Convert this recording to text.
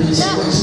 Yeah.